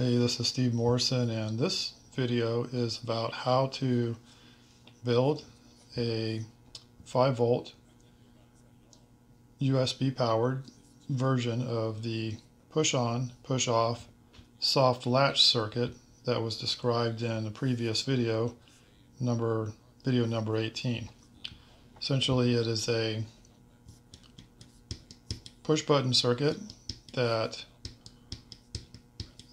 Hey, this is Steve Morrison, and this video is about how to build a 5 volt USB powered version of the push on, push off soft latch circuit that was described in the previous video, number video number 18. Essentially, it is a push button circuit that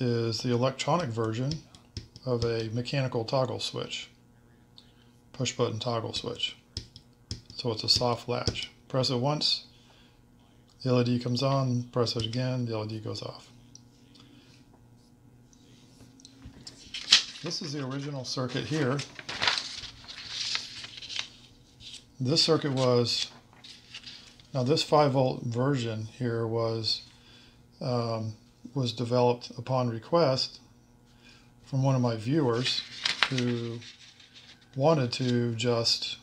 is the electronic version of a mechanical toggle switch, push button toggle switch. So it's a soft latch. Press it once, the LED comes on, press it again, the LED goes off. This is the original circuit here. This circuit was, now this 5 volt version here was um, was developed upon request from one of my viewers who wanted to just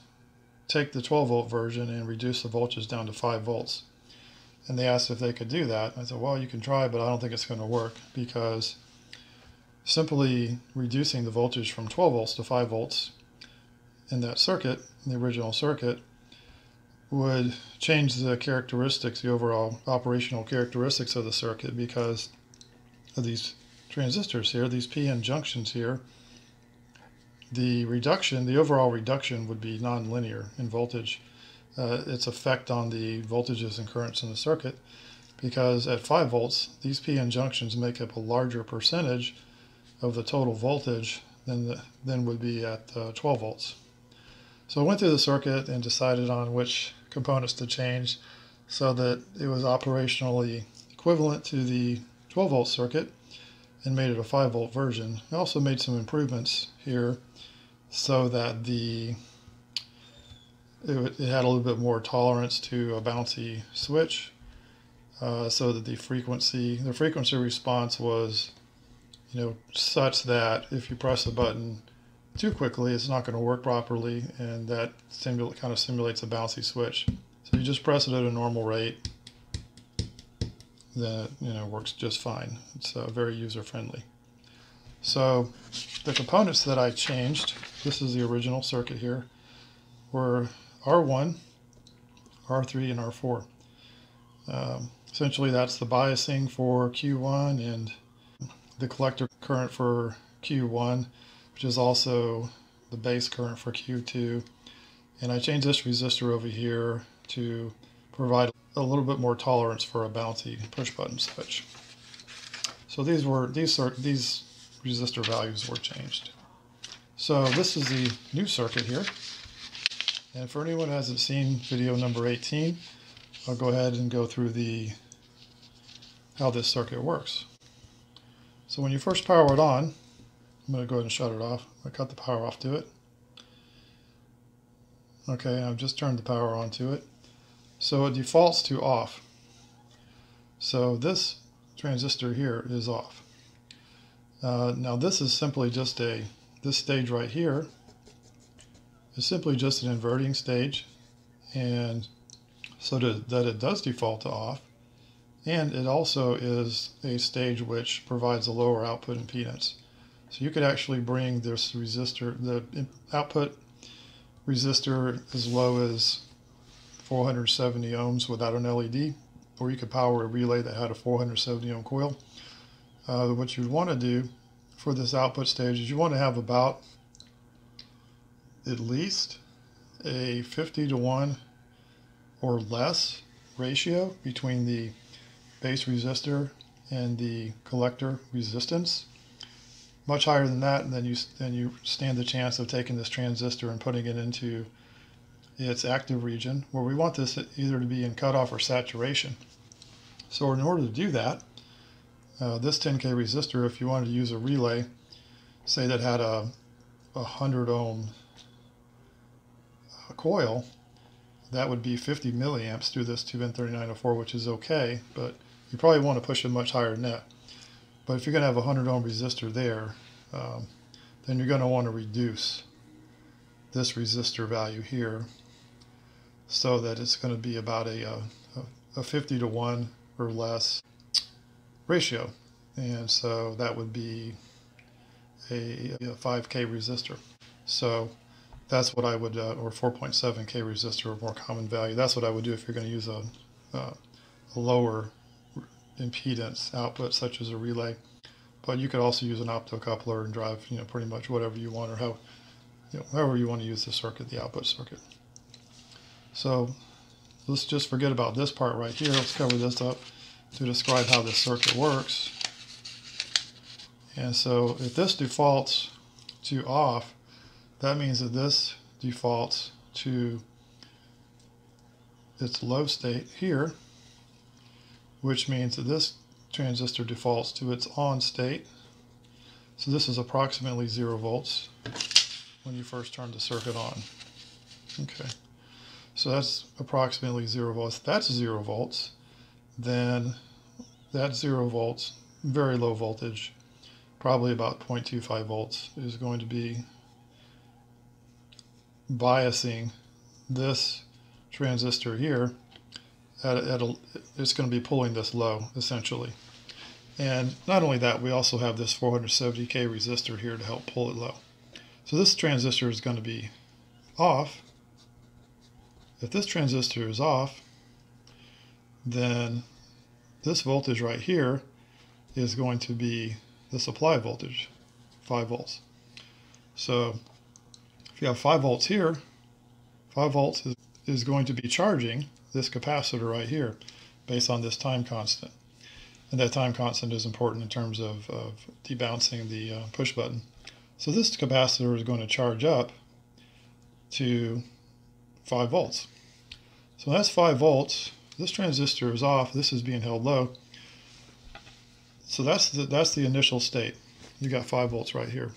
take the 12 volt version and reduce the voltage down to 5 volts. And they asked if they could do that. I said, well, you can try, but I don't think it's going to work because simply reducing the voltage from 12 volts to 5 volts in that circuit, in the original circuit, would change the characteristics, the overall operational characteristics of the circuit because of these transistors here, these PN junctions here, the reduction, the overall reduction would be nonlinear in voltage. Uh, its effect on the voltages and currents in the circuit because at 5 volts, these PN junctions make up a larger percentage of the total voltage than, the, than would be at uh, 12 volts. So I went through the circuit and decided on which components to change so that it was operationally equivalent to the 12 volt circuit and made it a 5 volt version. I also made some improvements here so that the it, it had a little bit more tolerance to a bouncy switch uh, so that the frequency the frequency response was you know such that if you press a button too quickly, it's not going to work properly, and that kind of simulates a bouncy switch. So you just press it at a normal rate, then it you know works just fine. It's uh, very user friendly. So the components that I changed, this is the original circuit here, were R1, R3, and R4. Um, essentially that's the biasing for Q1 and the collector current for Q1 which is also the base current for Q2. And I changed this resistor over here to provide a little bit more tolerance for a bouncy push button switch. So these were these sort these resistor values were changed. So this is the new circuit here. And for anyone who hasn't seen video number 18, I'll go ahead and go through the how this circuit works. So when you first power it on, I'm going to go ahead and shut it off. I cut the power off to it. Okay, I've just turned the power on to it. So it defaults to off. So this transistor here is off. Uh, now this is simply just a, this stage right here is simply just an inverting stage and so to, that it does default to off and it also is a stage which provides a lower output impedance. So you could actually bring this resistor, the output resistor as low as 470 ohms without an LED, or you could power a relay that had a 470 ohm coil. Uh, what you'd want to do for this output stage is you want to have about at least a 50 to 1 or less ratio between the base resistor and the collector resistance much higher than that, and then you then you stand the chance of taking this transistor and putting it into its active region, where we want this either to be in cutoff or saturation. So in order to do that, uh, this 10K resistor, if you wanted to use a relay, say that had a, a 100 ohm coil, that would be 50 milliamps through this 2N3904, which is okay, but you probably want to push it much higher than that. But if you're going to have a 100 ohm resistor there, um, then you're going to want to reduce this resistor value here so that it's going to be about a, a, a 50 to 1 or less ratio. and so that would be a, a 5K resistor. So that's what I would, uh, or 4.7K resistor, or more common value. That's what I would do if you're going to use a, uh, a lower impedance output, such as a relay. But you could also use an optocoupler and drive, you know, pretty much whatever you want, or how, you know, however you want to use the circuit, the output circuit. So let's just forget about this part right here. Let's cover this up to describe how this circuit works. And so if this defaults to off, that means that this defaults to its low state here, which means that this transistor defaults to its on state. So this is approximately zero volts when you first turn the circuit on. Okay, so that's approximately zero volts. That's zero volts. Then that zero volts, very low voltage, probably about 0.25 volts, is going to be biasing this transistor here at at a, it's going to be pulling this low essentially. And not only that we also have this 470k resistor here to help pull it low. So this transistor is going to be off. If this transistor is off then this voltage right here is going to be the supply voltage 5 volts. So if you have 5 volts here 5 volts is, is going to be charging this capacitor right here based on this time constant. And that time constant is important in terms of, of debouncing the uh, push button. So this capacitor is going to charge up to 5 volts. So that's 5 volts. This transistor is off. This is being held low. So that's the, that's the initial state. You got 5 volts right here.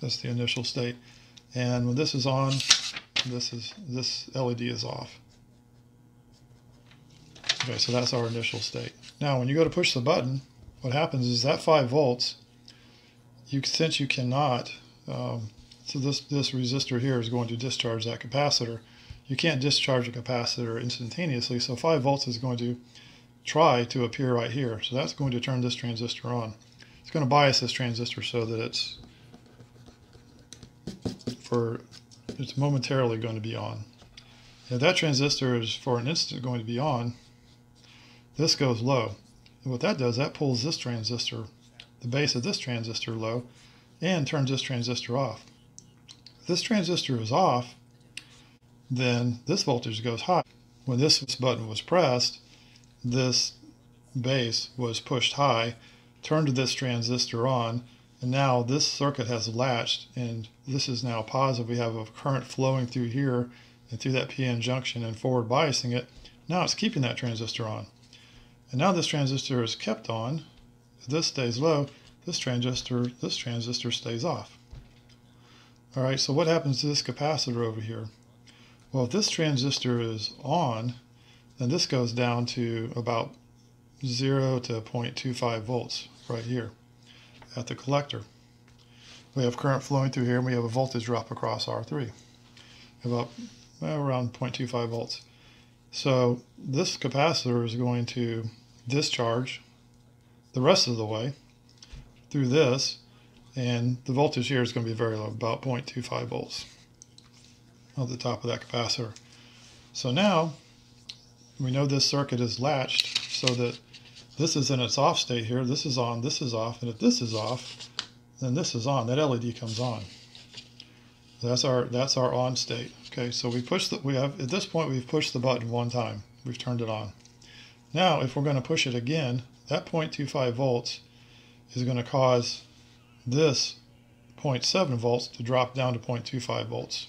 That's the initial state. And when this is on, this is this LED is off. Okay, so that's our initial state. Now, when you go to push the button, what happens is that 5 volts, you since you cannot, um, so this, this resistor here is going to discharge that capacitor. You can't discharge a capacitor instantaneously, so 5 volts is going to try to appear right here. So that's going to turn this transistor on. It's going to bias this transistor so that it's for it's momentarily going to be on. If that transistor is for an instant going to be on, this goes low. And what that does, that pulls this transistor, the base of this transistor low, and turns this transistor off. If this transistor is off, then this voltage goes high. When this button was pressed, this base was pushed high, turned this transistor on, and now this circuit has latched and this is now positive. We have a current flowing through here and through that PN junction and forward biasing it. Now it's keeping that transistor on. And now this transistor is kept on. This stays low, this transistor, this transistor stays off. All right, so what happens to this capacitor over here? Well, if this transistor is on, then this goes down to about 0 to 0.25 volts right here at the collector. We have current flowing through here and we have a voltage drop across R3 about well, around 0.25 volts. So this capacitor is going to discharge the rest of the way through this and the voltage here is going to be very low, about 0.25 volts at the top of that capacitor. So now we know this circuit is latched so that this is in its off state here. This is on, this is off, and if this is off, then this is on. That LED comes on. That's our that's our on state. Okay, so we push the we have at this point we've pushed the button one time. We've turned it on. Now, if we're going to push it again, that 0.25 volts is going to cause this 0.7 volts to drop down to 0.25 volts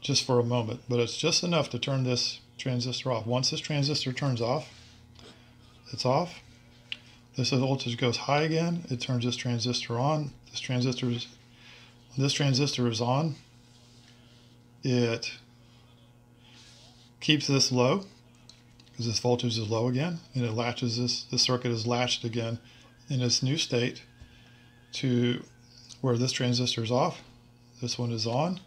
just for a moment. But it's just enough to turn this transistor off. Once this transistor turns off, it's off. This voltage goes high again. It turns this transistor on. This transistor is, this transistor is on. It keeps this low because this voltage is low again and it latches this, this circuit is latched again in its new state to where this transistor is off, this one is on,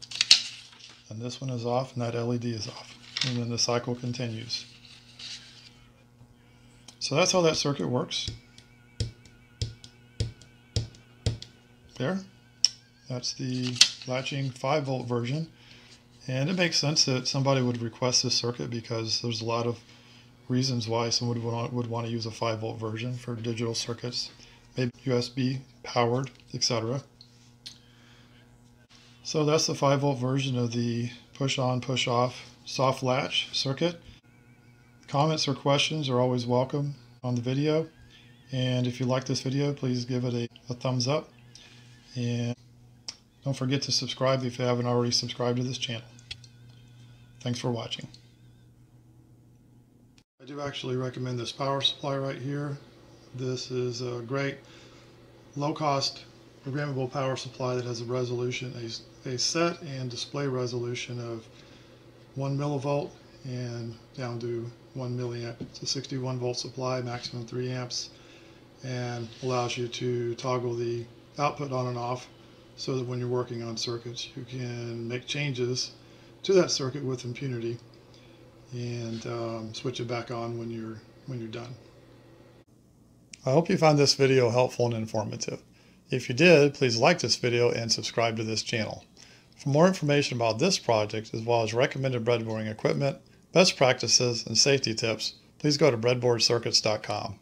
and this one is off, and that LED is off. And then the cycle continues. So that's how that circuit works. There. That's the latching 5 volt version. And it makes sense that somebody would request this circuit because there's a lot of reasons why someone would want, would want to use a 5 volt version for digital circuits, maybe USB powered, etc. So that's the 5 volt version of the push on push off soft latch circuit. Comments or questions are always welcome on the video. And if you like this video, please give it a, a thumbs up. And don't forget to subscribe if you haven't already subscribed to this channel. Thanks for watching. I do actually recommend this power supply right here. This is a great low-cost programmable power supply that has a resolution, a, a set and display resolution of 1 millivolt and down to 1 milliamp. It's a 61 volt supply, maximum 3 amps, and allows you to toggle the output on and off so that when you're working on circuits you can make changes to that circuit with impunity and um, switch it back on when you're when you're done. I hope you found this video helpful and informative. If you did, please like this video and subscribe to this channel. For more information about this project, as well as recommended breadboarding equipment, best practices, and safety tips, please go to breadboardcircuits.com.